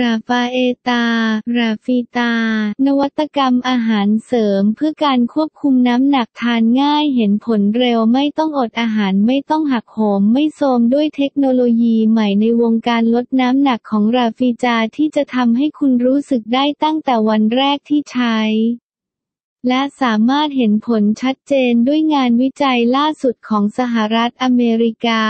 ราฟาเอตา ราฟีตา นวัตกรรมอาหารเสริมเพื่อการควบคุมน้ำหนักทานง่ายเห็นผลเร็วไม่ต้องอดอาหารไม่ต้องหักโหมไม่โทมด้วยเทคโนโลยีใหม่ในวงการลดน้ำหนักของราฟีจาที่จะทำให้คุณรู้สึกได้ตั้งแต่วันแรกที่ใช้และสามารถเห็นผลชัดเจนด้วยงานวิจัยล่าสุดของสหรัฐอเมริกา